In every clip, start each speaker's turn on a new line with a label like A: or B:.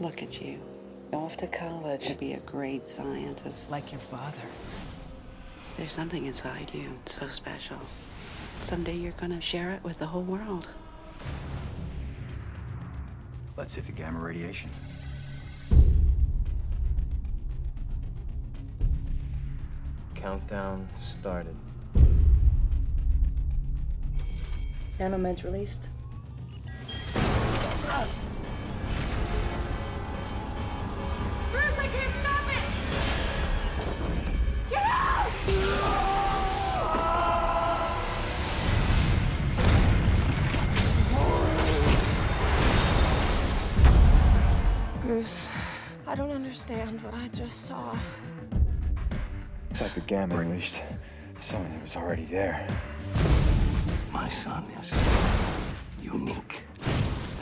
A: Look at you. Off to college to be a great scientist.
B: Like your father.
A: There's something inside you so special. Someday you're gonna share it with the whole world.
C: Let's hit the gamma radiation.
D: Countdown started.
E: Nanomeds released.
F: Bruce, I
G: don't understand what I just saw.
C: It's like the gamma released something that was already there.
H: My son is unique,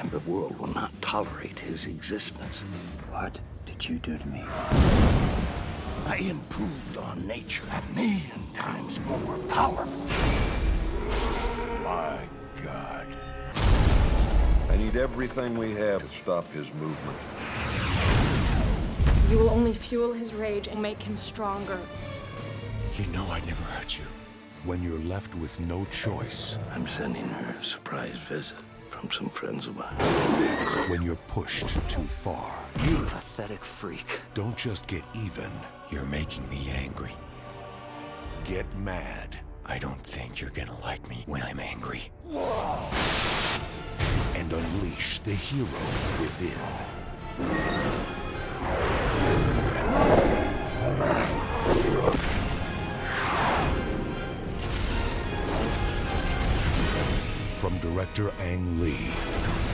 H: and the world will not tolerate his existence.
C: What did you do to me?
H: I improved on nature a million times more powerful.
I: Need everything we have to stop his movement.
G: You will only fuel his rage and make him stronger.
J: You know I'd never hurt you. When you're left with no choice.
H: I'm sending her a surprise visit from some friends of mine.
J: When you're pushed too far.
H: You pathetic freak.
J: Don't just get even. You're making me angry. Get mad. I don't think you're gonna like me when I'm angry. And unleash the hero within. From director Ang Lee.